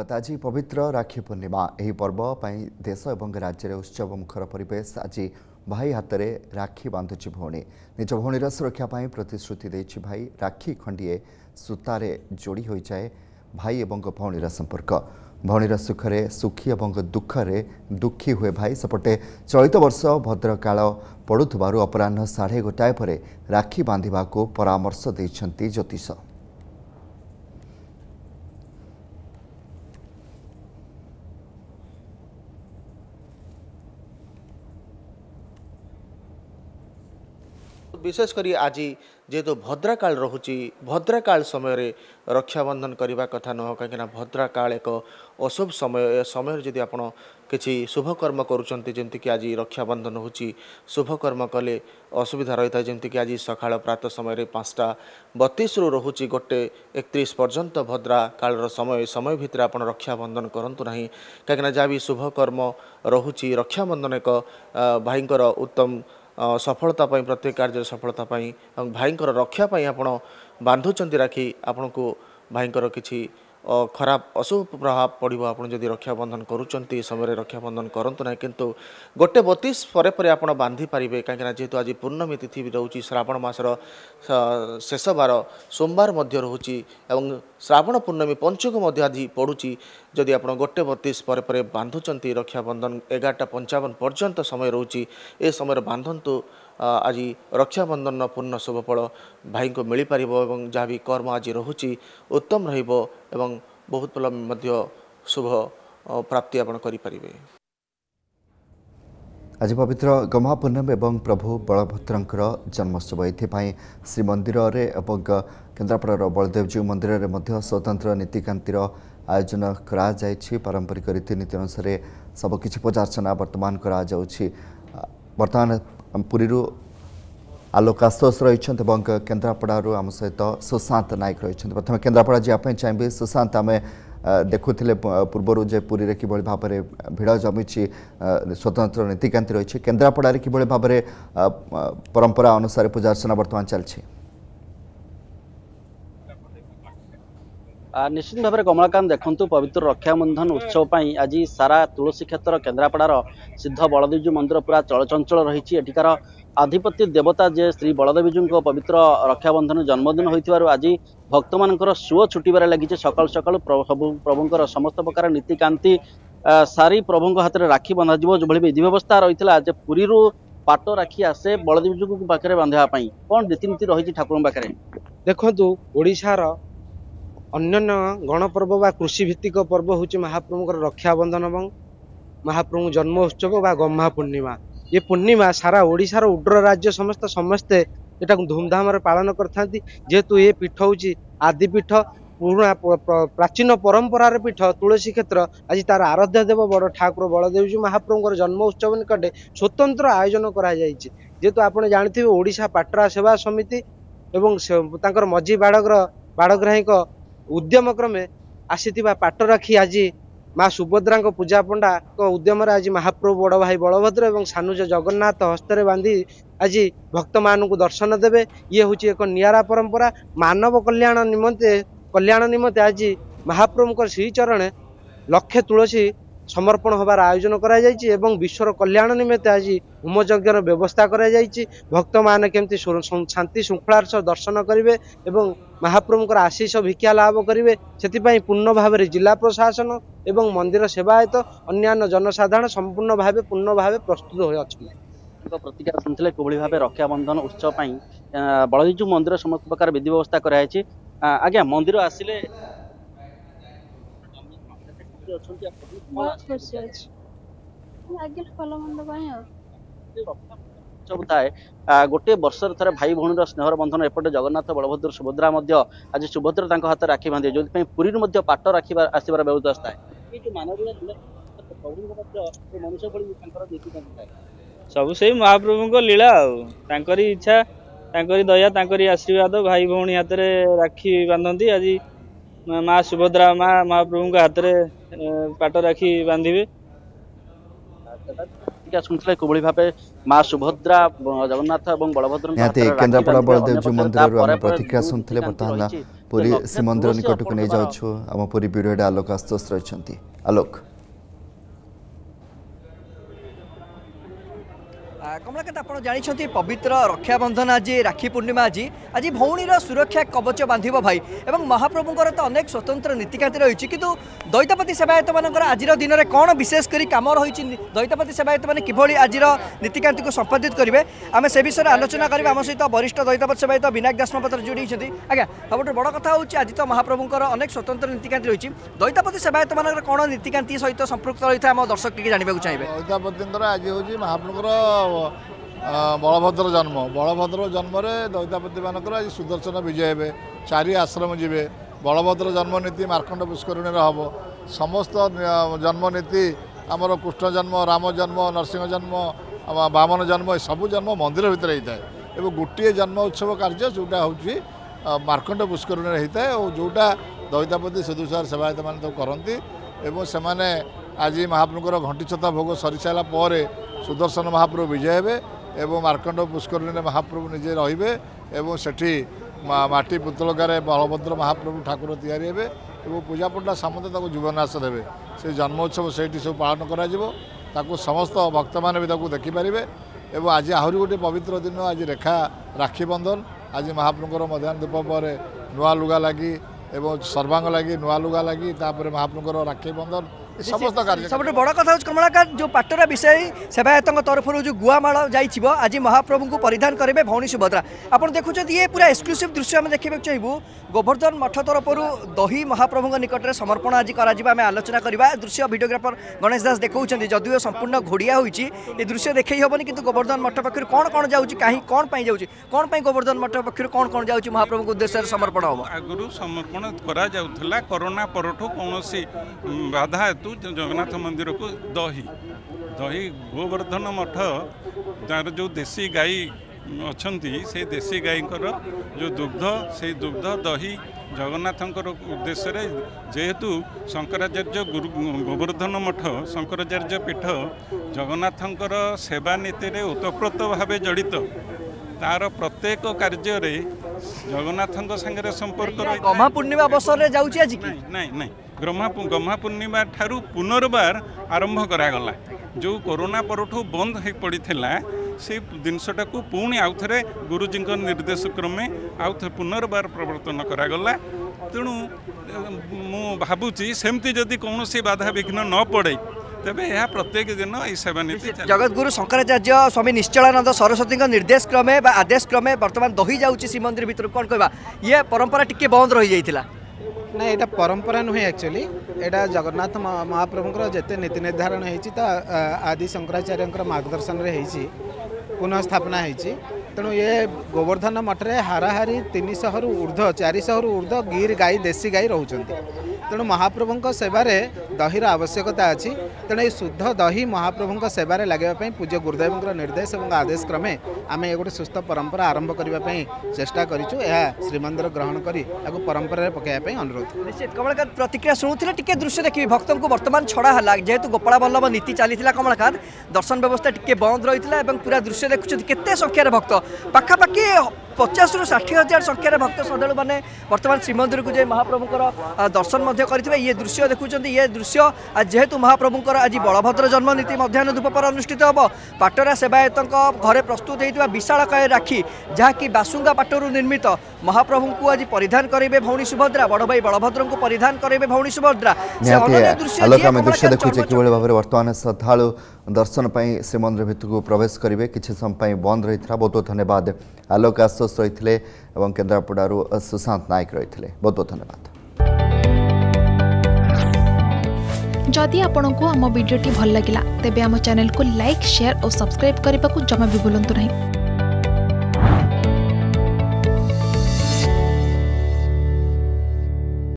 ଆଜି ପବିତ୍ର ରାକ୍ଷୀ ପୂର୍ଣ୍ଣିମା ଏହି ପର୍ବ ପାଇଁ ଦେଶ ଏବଂ ରାଜ୍ୟରେ ଉତ୍ସବ ମୁଖର ପରିବେଶ ଆଜି ଭାଇ ହାତରେ ରାକ୍ଷୀ ବାନ୍ଧୁଛି ଭଉଣୀ ନିଜ ଭଉଣୀର ସୁରକ୍ଷା ପାଇଁ ପ୍ରତିଶ୍ରୁତି ଦେଇଛି ଭାଇ ରାକ୍ଷୀ ଖଣ୍ଡିଏ ସୂତାରେ ଯୋଡ଼ି ହୋଇଯାଏ ଭାଇ ଏବଂ ଭଉଣୀର ସମ୍ପର୍କ ଭଉଣୀର ସୁଖରେ ସୁଖୀ ଏବଂ ଦୁଃଖରେ ଦୁଃଖୀ ହୁଏ ଭାଇ ସେପଟେ ଚଳିତ ବର୍ଷ ଭଦ୍ରକାଳ ପଡ଼ୁଥିବାରୁ ଅପରାହ୍ନ ସାଢ଼େ ଗୋଟାଏ ପରେ ରାକ୍ଷୀ ବାନ୍ଧିବାକୁ ପରାମର୍ଶ ଦେଇଛନ୍ତି ଜ୍ୟୋତିଷ বিশেষ করে আজ যেহেতু ভদ্রাকাল রয়েছে ভদ্রাকাল সময়ের রক্ষাবন্ধন করা কথা নুহ কিনা ভদ্রাকাল এক অশুভ সময় এ সময়ের যদি আপনার কিছু শুভকর্ম করছেন যেমিকি আজ রক্ষাবন্ধন হচ্ছে শুভকর্ম কলে অসুবিধা রয়ে থাকে যেমিকি আজ সকাল প্রাতঃ সময়ের পাঁচটা বতিশরু রয়েছে গোটে একত্রিশ পর্যন্ত ভদ্রাকালর সময় সময় ভিতরে আপনার রক্ষাবন্ধন করতু না কিনা যা বি শুভকর্ম রয়েছে রক্ষাবন্ধন এক ভাইঙ্কর উত্তম ସଫଳତା ପାଇଁ ପ୍ରତ୍ୟେକ କାର୍ଯ୍ୟରେ ସଫଳତା ପାଇଁ ଏବଂ ଭାଇଙ୍କର ରକ୍ଷା ପାଇଁ ଆପଣ ବାନ୍ଧୁଛନ୍ତି ରାକ୍ଷୀ ଆପଣଙ୍କୁ ଭାଇଙ୍କର କିଛି ଖରାପ ଅଶୁଭ ପ୍ରଭାବ ପଡ଼ିବ ଆପଣ ଯଦି ରକ୍ଷାବନ୍ଧନ କରୁଛନ୍ତି ସମୟରେ ରକ୍ଷାବନ୍ଧନ କରନ୍ତୁ ନାହିଁ କିନ୍ତୁ ଗୋଟେ ବତିଶ ପରେ ପରେ ଆପଣ ବାନ୍ଧିପାରିବେ କାହିଁକିନା ଯେହେତୁ ଆଜି ପୂର୍ଣ୍ଣମୀ ତିଥି ବି ରହୁଛି ଶ୍ରାବଣ ମାସର ଶେଷ ବାର ସୋମବାର ମଧ୍ୟ ରହୁଛି ଏବଂ ଶ୍ରାବଣ ପୂର୍ଣ୍ଣମୀ ପଞ୍ଚକ ମଧ୍ୟ ଆଜି ପଡ଼ୁଛି ଯଦି ଆପଣ ଗୋଟେ ବତିଶ ପରେ ପରେ ବାନ୍ଧୁଛନ୍ତି ରକ୍ଷାବନ୍ଧନ ଏଗାରଟା ପଞ୍ଚାବନ ପର୍ଯ୍ୟନ୍ତ ସମୟ ରହୁଛି ଏ ସମୟରେ ବାନ୍ଧନ୍ତୁ आज ରକ୍ଷାବନ୍ଧନର ପୂର୍ଣ୍ଣ ଶୁଭଫଳ ଭାଇଙ୍କୁ ମିଳିପାରିବ ଏବଂ ଯାହା ବି କର୍ମ ଆଜି ରହୁଛି ଉତ୍ତମ ରହିବ ଏବଂ ବହୁତ ଭଲ ମଧ୍ୟ ଶୁଭ ପ୍ରାପ୍ତି ଆପଣ କରିପାରିବେ ଆଜି ପବିତ୍ର ଗମା ପୂର୍ଣ୍ଣମୀ ଏବଂ ପ୍ରଭୁ ବଳଭଦ୍ରଙ୍କର ଜନ୍ମୋତ୍ସବ ଏଥିପାଇଁ ଶ୍ରୀମନ୍ଦିରରେ ଏବଂ କେନ୍ଦ୍ରାପଡ଼ାର ବଳଦେବଜୀଉ ମନ୍ଦିରରେ ମଧ୍ୟ ସ୍ୱତନ୍ତ୍ର ନୀତିକାନ୍ତିର ଆୟୋଜନ କରାଯାଇଛି ପାରମ୍ପରିକ ରୀତିନୀତି ଅନୁସାରେ ସବୁକିଛି ପୂଜାର୍ଚ୍ଚନା ବର୍ତ୍ତମାନ କରାଯାଉଛି ବର୍ତ୍ତମାନ ପୁରୀରୁ ଆଲୋକ ଆଶୋଷ ରହିଛନ୍ତି ଏବଂ କେନ୍ଦ୍ରାପଡ଼ାରୁ ଆମ ସହିତ ସୁଶାନ୍ତ ନାୟକ ରହିଛନ୍ତି ପ୍ରଥମେ କେନ୍ଦ୍ରାପଡ଼ା ଯିବା ପାଇଁ ଚାହିଁବି ସୁଶାନ୍ତ ଆମେ ଦେଖୁଥିଲେ ପୂର୍ବରୁ ଯେ ପୁରୀରେ କିଭଳି ଭାବରେ ଭିଡ଼ ଜମିଛି ସ୍ୱତନ୍ତ୍ର ନୀତିକାନ୍ତି ରହିଛି କେନ୍ଦ୍ରାପଡ଼ାରେ କିଭଳି ଭାବରେ ପରମ୍ପରା ଅନୁସାରେ ପୂଜାର୍ଚ୍ଚନା ବର୍ତ୍ତମାନ ଚାଲିଛି ନିଶ୍ଚିତ ଭାବରେ କମଳାକାନ୍ତ ଦେଖନ୍ତୁ ପବିତ୍ର ରକ୍ଷାବନ୍ଧନ ଉତ୍ସବ ପାଇଁ ଆଜି ସାରା ତୁଳସୀ କ୍ଷେତ୍ର କେନ୍ଦ୍ରାପଡ଼ାର ସିଦ୍ଧ ବଳଦେବଜୀ ମନ୍ଦିର ପୁରା ଚଳଚଞ୍ଚଳ ରହିଛି ଏଠିକାର ଆଧିପତ୍ୟ ଦେବତା ଯେ ଶ୍ରୀ ବଳଦେବଜୀଙ୍କ ପବିତ୍ର ରକ୍ଷାବନ୍ଧନ ଜନ୍ମଦିନ ହୋଇଥିବାରୁ ଆଜି ଭକ୍ତମାନଙ୍କର ସୁଅ ଛୁଟିବାରେ ଲାଗିଛି ସକାଳୁ ସକାଳୁ ସବୁ ପ୍ରଭୁଙ୍କର ସମସ୍ତ ପ୍ରକାର ନୀତିକାନ୍ତି ସାରି ପ୍ରଭୁଙ୍କ ହାତରେ ରାକ୍ଷୀ ବନ୍ଧାଯିବ ଯେଉଁଭଳି ବିଧି ବ୍ୟବସ୍ଥା ରହିଥିଲା ଯେ ପୁରୀରୁ ପାଟ ରାକ୍ଷୀ ଆସେ ବଳଦେବଜୀଙ୍କୁ ପାଖରେ ବାନ୍ଧିବା ପାଇଁ କ'ଣ ରୀତିନୀତି ରହିଛି ଠାକୁରଙ୍କ ପାଖରେ ଦେଖନ୍ତୁ ଓଡ଼ିଶାର ଅନ୍ୟାନ୍ୟ ଗଣପର୍ବ ବା କୃଷି ଭିତ୍ତିକ ପର୍ବ ହେଉଛି ମହାପ୍ରଭୁଙ୍କର ରକ୍ଷାବନ୍ଧନ ଏବଂ ମହାପ୍ରଭୁ ଉତ୍ସବ ବା ଗହ୍ମା ପୂର୍ଣ୍ଣିମା ଏ ପୂର୍ଣ୍ଣିମା ସାରା ଓଡ଼ିଶାର ଉଡ୍ର ରାଜ୍ୟ ସମସ୍ତେ ସମସ୍ତେ ଏଟାକୁ ଧୁମଧାମରେ ପାଳନ କରିଥାନ୍ତି ଯେହେତୁ ଏ ପୀଠ ହେଉଛି ପୀଠ ପୁରୁଣା ପ୍ରାଚୀନ ପରମ୍ପରାର ପୀଠ ତୁଳସୀ କ୍ଷେତ୍ର ଆଜି ତାର ଆରାଧ୍ୟ ଦେବ ବଡ଼ ଠାକୁର ବଳଦେବଜୀ ମହାପ୍ରଭୁଙ୍କର ଜନ୍ମ ଉତ୍ସବ ନିକଟେ ସ୍ୱତନ୍ତ୍ର ଆୟୋଜନ କରାଯାଇଛି ଯେହେତୁ ଆପଣ ଜାଣିଥିବେ ଓଡ଼ିଶା ପାଟରା ସେବା ସମିତି ଏବଂ ତାଙ୍କର ମଝି ବାଡ଼ଗ୍ର ବାଡ଼ଗ୍ରାହୀଙ୍କ ଉଦ୍ୟମ କ୍ରମେ ଆସିଥିବା ପାଟ ରାକ୍ଷୀ ଆଜି ମା ସୁଭଦ୍ରାଙ୍କ ପୂଜା ପଣ୍ଡାଙ୍କ ଉଦ୍ୟମରେ ଆଜି ମହାପ୍ରଭୁ ବଡ଼ ଭାଇ ବଳଭଦ୍ର ଏବଂ ସାନୁଜ ଜଗନ୍ନାଥ ହସ୍ତରେ ବାନ୍ଧି ଆଜି ଭକ୍ତମାନଙ୍କୁ ଦର୍ଶନ ଦେବେ ଇଏ ହେଉଛି ଏକ ନିଆରା ପରମ୍ପରା ମାନବ କଲ୍ୟାଣ ନିମନ୍ତେ କଲ୍ୟାଣ ନିମନ୍ତେ ଆଜି ମହାପ୍ରଭୁଙ୍କର ଶ୍ରୀଚରଣେ ଲକ୍ଷେ ତୁଳସୀ সমর্পণ হবার আয়োজন করা যাইছি এবং বিশ্বর কল্যাণ নিমিত্তে আজ হোমযজ্ঞর ব্যবস্থা করা ভক্ত মানে কমিটি শান্তি শৃঙ্খলার সহ দর্শন করবে এবং মহাপ্রভুঙ্কর আশিষ ভিক্ষা লাভ করবে সেপাই পূর্ণ ভাবে জেলা প্রশাসন এবং মন্দির সেবায়ত অন্যান্য জনসাধারণ সম্পূর্ণ ভাবে পূর্ণ ভাবে প্রস্তুত হয়ে অ প্রতিকার শুনে কিভাবে ভাবে রক্ষাবন্ধন উৎসব পাই বলদেজু মন্দির সমস্ত প্রকার বিধি ব্যবস্থা করা হয়েছে আজ্ঞা মন্দির আসলে ଅଛନ୍ତି ସବୁ ଥାଏ ଗୋଟେ ବର୍ଷରେ ଥରେ ଭାଇ ଭଉଣୀର ସ୍ନେହର ବନ୍ଧନ ଏପଟେ ଜଗନ୍ନାଥ ବଳଭଦ୍ର ସୁଭଦ୍ରା ମଧ୍ୟ ଆଜି ସୁଭଦ୍ରା ତାଙ୍କ ହାତରେ ରାକ୍ଷୀ ବାନ୍ଧିବେ ଯେଉଁଥିପାଇଁ ପୁରୀରୁ ମଧ୍ୟ ପାଟ ରାକ୍ଷୀ ଆସିବାର ବ୍ୟବସ୍ଥା ଆସିଥାଏ ଏଇ ଯେଉଁ ମାନବୀୟ ପ୍ରଭୁଙ୍କ ମଣିଷ ଭଳି ତାଙ୍କର ଥାଏ ସବୁ ସେଇ ମହାପ୍ରଭୁଙ୍କ ଲୀଳା ଆଉ ତାଙ୍କରି ଇଚ୍ଛା ତାଙ୍କରି ଦୟା ତାଙ୍କରି ଆଶୀର୍ବାଦ ଭାଇ ଭଉଣୀ ହାତରେ ରାକ୍ଷୀ ବାନ୍ଧନ୍ତି ଆଜି ମା ସୁଭଦ୍ରା ମା ମହାପ୍ରଭୁଙ୍କ ହାତରେ ପାଟ ରାକ୍ଷୀ ବାନ୍ଧିବେ ଶୁଣିଥିଲେ କିଭଳି ଭାବେ ମା ସୁଭଦ୍ରା ଜଗନ୍ନାଥ ଏବଂ ବଳଭଦ୍ରଙ୍କ କେନ୍ଦ୍ରାପଡ଼ା ବଳଦେବଜୀଉ ମନ୍ଦିରରୁ ଆମେ ପ୍ରତିକ୍ରିୟା ଶୁଣିଥିଲେ ବର୍ତ୍ତମାନ ପୁରୀ ଶ୍ରୀମନ୍ଦିର ନିକଟକୁ ନେଇଯାଉଛୁ ଆମ ପୁରୀ ବ୍ୟୁରୋରେ ଆଲୋକ ଆଶ୍ୱାସ ରହିଛନ୍ତି ଆଲୋକ কমলাকান্ত আপনার জাঁচান পবিত্র রক্ষাবন্ধন আজ রাখি পূর্ণিমা আজ আজ ভৌণীর সুরক্ষা কবচ বাঁধব ভাই এবং মহাপ্রভুঙ্কর তো অনেক স্বতন্ত্র নীতিকাতি রয়েছে কিন্তু দৈতপতি সেবায়ত মানুষ আজর দিনের কম বিশেষ করে কাম রয়েছে দৈতপতি সেবায়ত মানে কিভাবে আজর নীতিকাতি সম্পাদিত করবে আমি সে বিষয়ে আলোচনা করবে আমার সহ বরিষ্ঠ দৈতপতি সেবায়ত বিনায়ক দাসমপত্র মহাপাত্র যোড়ি আজ্ঞা সবুঠ বড় কথা হচ্ছে আজ তো মহাপ্রভুঙ্কর অনেক স্বতন্ত্র নীতিকাতি রয়েছে দৈতপতি সেবায়ত মানুষ কম নীতিকাতি সহ সম্পৃক্ত রয়েছে আমার দর্শক কি জাঁয়া চাইবে দৈতপতি আজ হচ্ছে মহাপ্রভুঙ্কর ବଳଭଦ୍ର ଜନ୍ମ ବଳଭଦ୍ର ଜନ୍ମରେ ଦୈତାପତିମାନଙ୍କର ଆଜି ସୁଦର୍ଶନ ବିଜୟ ହେବେ ଚାରି ଆଶ୍ରମ ଯିବେ ବଳଭଦ୍ର ଜନ୍ମନୀତି ମାର୍କଣ୍ଡ ପୁଷ୍କରିଣୀରେ ହେବ ସମସ୍ତ ଜନ୍ମନୀତି ଆମର କୃଷ୍ଣ ଜନ୍ମ ରାମ ଜନ୍ମ ନରସିଂହ ଜନ୍ମ ବାମନ ଜନ୍ମ ଏସବୁ ଜନ୍ମ ମନ୍ଦିର ଭିତରେ ହୋଇଥାଏ ଏବଂ ଗୋଟିଏ ଜନ୍ମ ଉତ୍ସବ କାର୍ଯ୍ୟ ଯେଉଁଟା ହେଉଛି ମାର୍କଣ୍ଡ ପୁଷ୍କରିଣୀରେ ହୋଇଥାଏ ଓ ଯେଉଁଟା ଦୈତାପତି ସିଧୁସାର ସେବାୟତମାନେ ତାକୁ କରନ୍ତି ଏବଂ ସେମାନେ ଆଜି ମହାପ୍ରଭୁଙ୍କର ଘଣ୍ଟିଛତା ଭୋଗ ସରିସାରିଲା ପରେ ସୁଦର୍ଶନ ମହାପ୍ରଭୁ ବିଜୟ ହେବେ ଏବଂ ମାର୍କଣ୍ଡ ପୁଷ୍କରିଣୀରେ ମହାପ୍ରଭୁ ନିଜେ ରହିବେ ଏବଂ ସେଠି ମାଟି ପୁତଳକାରେ ବଳଭଦ୍ର ମହାପ୍ରଭୁ ଠାକୁର ତିଆରି ହେବେ ଏବଂ ପୂଜାପଣ୍ଡା ସମସ୍ତେ ତାକୁ ଜୀବନ୍ୟାସ ଦେବେ ସେ ଜନ୍ମୋତ୍ସବ ସେଇଠି ସବୁ ପାଳନ କରାଯିବ ତାକୁ ସମସ୍ତ ଭକ୍ତମାନେ ବି ତାକୁ ଦେଖିପାରିବେ ଏବଂ ଆଜି ଆହୁରି ଗୋଟେ ପବିତ୍ର ଦିନ ଆଜି ରେଖା ରାକ୍ଷୀ ବନ୍ଧନ ଆଜି ମହାପ୍ରଭୁଙ୍କର ମଧ୍ୟାହ୍ନ ଧୂପ ପରେ ନୂଆ ଲୁଗା ଲାଗି ଏବଂ ସର୍ବାଙ୍ଗ ଲାଗି ନୂଆ ଲୁଗା ଲାଗି ତାପରେ ମହାପ୍ରଭୁଙ୍କର ରାକ୍ଷୀ ବନ୍ଧନ सब बड़ कथ कमलाकांत जो पटरा विषय सेवायत तरफ जो गुआमाल जाइए आज महाप्रभु को परिधान करेंगे भौणी सुभद्रा आप देखुंत ये पूरा एक्सक्लूसीव दृश्य आम देखा चाहूँ गोवर्धन मठ तरफ दही महाप्रभु निकट में समर्पण आज करें आलोचना करवा दृश्य भिडोग्राफर गणेश दास देखते हैं जदिव संपूर्ण घोड़िया हो दृश्य देखे हेनी कि गोवर्धन मठ पक्ष कौन कौन जाऊँच कहीं कौन जा कौन पाई गोवर्धन मठ पक्ष कौन कौन जाऊँच महाप्रभु को उद्देश्य समर्पण हम आगे समर्पण करोना पर बाधा ଯେହେତୁ ଜଗନ୍ନାଥ ମନ୍ଦିରକୁ ଦହି ଦହି ଗୋବର୍ଦ୍ଧନ ମଠ ତାର ଯେଉଁ ଦେଶୀ ଗାଈ ଅଛନ୍ତି ସେଇ ଦେଶୀ ଗାଈଙ୍କର ଯେଉଁ ଦୁଗ୍ଧ ସେଇ ଦୁଗ୍ଧ ଦହି ଜଗନ୍ନାଥଙ୍କର ଉଦ୍ଦେଶ୍ୟରେ ଯେହେତୁ ଶଙ୍କରାଚାର୍ଯ୍ୟ ଗୁରୁ ଗୋବର୍ଦ୍ଧନ ମଠ ଶଙ୍କରାଚାର୍ଯ୍ୟ ପୀଠ ଜଗନ୍ନାଥଙ୍କର ସେବା ନୀତିରେ ଓତପ୍ରୋତ ଭାବେ ଜଡ଼ିତ ତାର ପ୍ରତ୍ୟେକ କାର୍ଯ୍ୟରେ ଜଗନ୍ନାଥଙ୍କ ସାଙ୍ଗରେ ସମ୍ପର୍କ ରହିବ ପୂର୍ଣ୍ଣିମା ଅବସରରେ ଯାଉଛି ଆଜି ନାଇଁ ନାଇଁ ଗ୍ରହ୍ମା ପୂର୍ଣ୍ଣିମା ଠାରୁ ପୁନର୍ବାର ଆରମ୍ଭ କରାଗଲା ଯେଉଁ କରୋନା ପରଠୁ ବନ୍ଦ ହୋଇ ପଡ଼ିଥିଲା ସେ ଜିନିଷଟାକୁ ପୁଣି ଆଉଥରେ ଗୁରୁଜୀଙ୍କ ନିର୍ଦ୍ଦେଶ କ୍ରମେ ଆଉ ଥରେ ପୁନର୍ବାର ପ୍ରବର୍ତ୍ତନ କରାଗଲା ତେଣୁ ମୁଁ ଭାବୁଛି ସେମିତି ଯଦି କୌଣସି ବାଧା ବିଘ୍ନ ନ ପଡ଼େ ତେବେ ଏହା ପ୍ରତ୍ୟେକ ଦିନ ଏହି ସେବା ସେବାନୀତି ଜଗତଗୁରୁ ଶଙ୍କରାଚାର୍ଯ୍ୟ ସ୍ୱାମୀ ନିଶ୍ଚଳାନନ୍ଦ ସରସ୍ୱତୀଙ୍କ ନିର୍ଦ୍ଦେଶ କ୍ରମେ ବା ଆଦେଶ କ୍ରମେ ବର୍ତ୍ତମାନ ଦହି ଯାଉଛି ଶ୍ରୀମନ୍ଦିର ଭିତରକୁ କ'ଣ କହିବା ଇଏ ପରମ୍ପରା ଟିକିଏ ବନ୍ଦ ରହିଯାଇଥିଲା ନା ଏଇଟା ପରମ୍ପରା ନୁହେଁ ଆକ୍ଚୁଆଲି ଏଇଟା ଜଗନ୍ନାଥ ମହାପ୍ରଭୁଙ୍କର ଯେତେ ନୀତି ନିର୍ଦ୍ଧାରଣ ହେଇଛି ତା ଆଦି ଶଙ୍କରାଚାର୍ଯ୍ୟଙ୍କର ମାର୍ଗଦର୍ଶନରେ ହେଇଛି ପୁନଃସ୍ଥାପନା ହେଇଛି ତେଣୁ ଏ ଗୋବର୍ଦ୍ଧନ ମଠରେ ହାରାହାରି ତିନିଶହରୁ ଉର୍ଦ୍ଧ୍ୱ ଚାରିଶହରୁ ଉର୍ଦ୍ଧ୍ୱ ଗିର୍ ଗାଈ ଦେଶୀ ଗାଈ ରହୁଛନ୍ତି ତେଣୁ ମହାପ୍ରଭୁଙ୍କ ସେବାରେ ଦହିର ଆବଶ୍ୟକତା ଅଛି ତେଣୁ ଏହି ଶୁଦ୍ଧ ଦହି ମହାପ୍ରଭୁଙ୍କ ସେବାରେ ଲାଗିବା ପାଇଁ ପୂଜ୍ୟ ଗୁରୁଦେବଙ୍କର ନିର୍ଦ୍ଦେଶ ଏବଂ ଆଦେଶ କ୍ରମେ ଆମେ ଗୋଟେ ସୁସ୍ଥ ପରମ୍ପରା ଆରମ୍ଭ କରିବା ପାଇଁ ଚେଷ୍ଟା କରିଛୁ ଏହା ଶ୍ରୀମନ୍ଦିର ଗ୍ରହଣ କରି ଏହାକୁ ପରମ୍ପରାରେ ପକାଇବା ପାଇଁ ଅନୁରୋଧ ନିଶ୍ଚିତ କମଳକାନ୍ତ ପ୍ରତିକ୍ରିୟା ଶୁଣୁଥିଲେ ଟିକେ ଦୃଶ୍ୟ ଦେଖିବି ଭକ୍ତଙ୍କୁ ବର୍ତ୍ତମାନ ଛଡ଼ା ହେଲା ଯେହେତୁ ଗୋପାଳ ବଲ୍ଲଭ ନୀତି ଚାଲିଥିଲା କମଳକାନ୍ତ ଦର୍ଶନ ବ୍ୟବସ୍ଥା ଟିକେ ବନ୍ଦ ରହିଥିଲା ଏବଂ ପୁରା ଦୃଶ୍ୟ ଦେଖୁଛନ୍ତି କେତେ ସଂଖ୍ୟାରେ ଭକ୍ତ ପାଖାପାଖି ପଚାଶରୁ ଷାଠିଏ ହଜାର ସଂଖ୍ୟାରେ ଭକ୍ତ ଶ୍ରଦ୍ଧାଳୁମାନେ ବର୍ତ୍ତମାନ ଶ୍ରୀମନ୍ଦିରକୁ ଯାଇ ମହାପ୍ରଭୁଙ୍କର ଦର୍ଶନ ମଧ୍ୟ କରିଥିବେ ଇଏ ଦୃଶ୍ୟ ଦେଖୁଛନ୍ତି ଇଏ ଦୃଶ୍ୟ ଯେହେତୁ ମହାପ୍ରଭୁଙ୍କର ଆଜି ବଳଭଦ୍ର ଜନ୍ମନୀତି ମଧ୍ୟାହ୍ନ ଧୂପ ପରେ ଅନୁଷ୍ଠିତ ହେବ ପାଟରା ସେବାୟତଙ୍କ ଘରେ ପ୍ରସ୍ତୁତ ହୋଇଥିବା ବିଶାଳକାୟ ରାକ୍ଷୀ ଯାହାକି ବାସୁଙ୍ଗା ପାଟରୁ ନିର୍ମିତ ମହାପ୍ରଭୁଙ୍କୁ ଆଜି ପରିଧାନ କରିବେ ଭଉଣୀ ସୁଭଦ୍ରା ବଡ଼ ଭାଇ ବଳଭଦ୍ରଙ୍କୁ ପରିଧାନ କରିବେ ଭଉଣୀ ସୁଭଦ୍ରା ଆଲୋକ ଆମେ ଦୃଶ୍ୟ ଦେଖୁଛେ କିଭଳି ଭାବରେ ବର୍ତ୍ତମାନ ଶ୍ରଦ୍ଧାଳୁ ଦର୍ଶନ ପାଇଁ ଶ୍ରୀମନ୍ଦିର ଭିତରକୁ ପ୍ରବେଶ କରିବେ କିଛି ସମୟ ପାଇଁ ବନ୍ଦ ରହିଥିଲା ବହୁତ ବହୁତ ଧନ୍ୟବାଦ ଆଲୋକ ଆସ आश्वस्त रही केन्द्रापड़ सुशांत नायक रही बहुत बहुत धन्यवाद जदि आपण आम भिड्टे भल लगा तेब चेल को लाइक सेयार और सब्सक्राइब करने को जमा भी भूलु